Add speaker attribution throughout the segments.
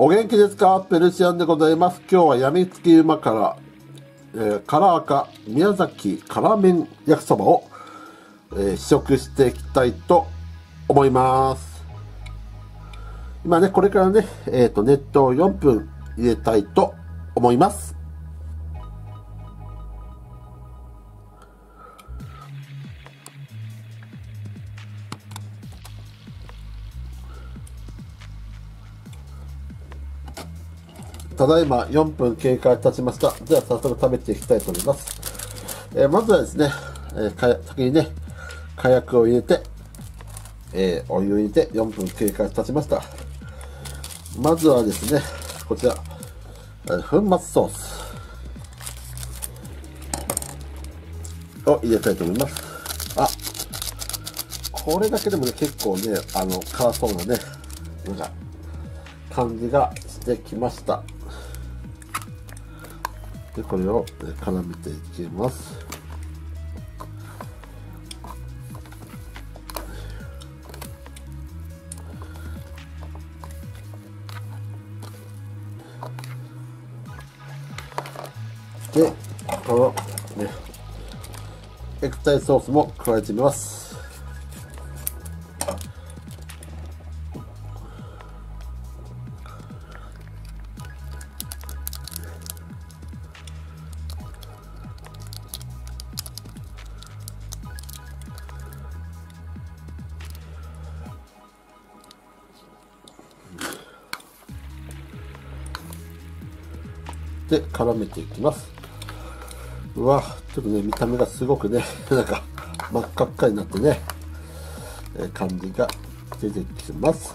Speaker 1: お元気ですか？ペルシアンでございます。今日はやみつき馬から、えー、カラーカ宮崎辛麺焼きそばを、えー試食していきたいと思います。今ね、これからね、えっ、と、熱湯を4分入れたいと思います。ただいま4分経過経ちました。では早速食べていきたいと思います。えーまずはですね、えーか先にね、火薬を入れて、えーお湯を入れて4分経過経ちました。まずはですね、こちら、え粉末ソースを入れたいと思います。あ、これだけでもね、結構ね、あの、辛そうなね、なんか、感じがしてきました。で、これを絡めていきます。で、このね、液体ソースも加えてみます。で、絡めていきます。うわ、ちょっとね、見た目がすごくね、なんか、真っ赤っかになってね、えー感じが出てきます。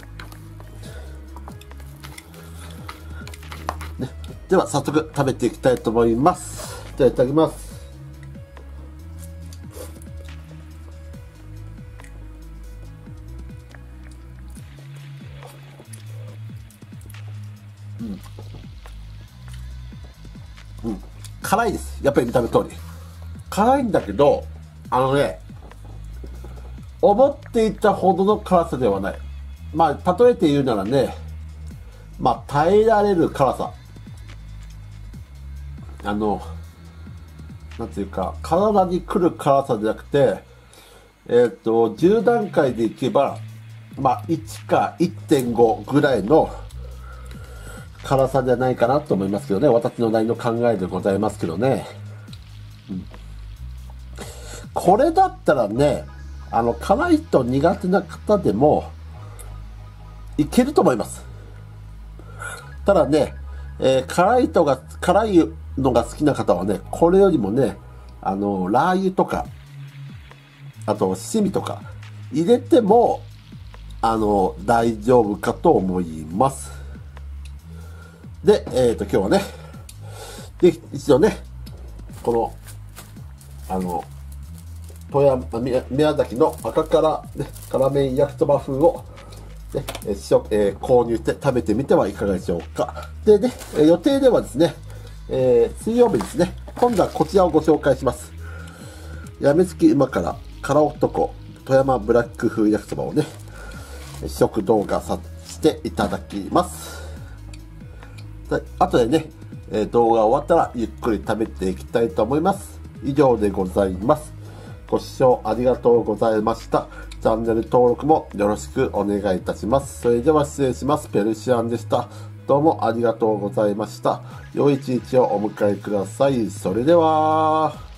Speaker 1: ね、では、早速食べていきたいと思います。では、いただきますうん。うん辛いです。やっぱり見た目通り。辛いんだけど、あのね、思っていたほどの辛さではない。まあ、例えて言うならね、まあ、耐えられる辛さ。あの、なんていうか、体に来る辛さじゃなくて、えっ、と、10段階でいけば、まあ、1か1.5ぐらいの辛さじゃないかなと思いますけどね。私のなりの考えでございますけどね。うんこれだったらね、あの、辛いと苦手な方でも、いけると思います。ただね、えー辛いとが、辛いのが好きな方はね、これよりもね、あの、ラー油とか、あと、七味とか、入れても、あの、大丈夫かと思います。で、えっ、と、今日はね、で、一度ね、この、あの、富山、宮宮崎の赤辛、ね、辛麺焼きそば風を、ね、えしょえー購入して食べてみてはいかがでしょうか。でね、予定ではですね、えー水曜日ですね、今度はこちらをご紹介します。やみつき馬から、辛男、富山ブラック風焼きそばをね、試食動画させていただきます。で後でね、え動画終わったらゆっくり食べていきたいと思います。以上でございます。ご視聴ありがとうございました。チャンネル登録もよろしくお願いいたします。それでは失礼します。ペルシアンでした。どうもありがとうございました。良い一日をお迎えください。それでは。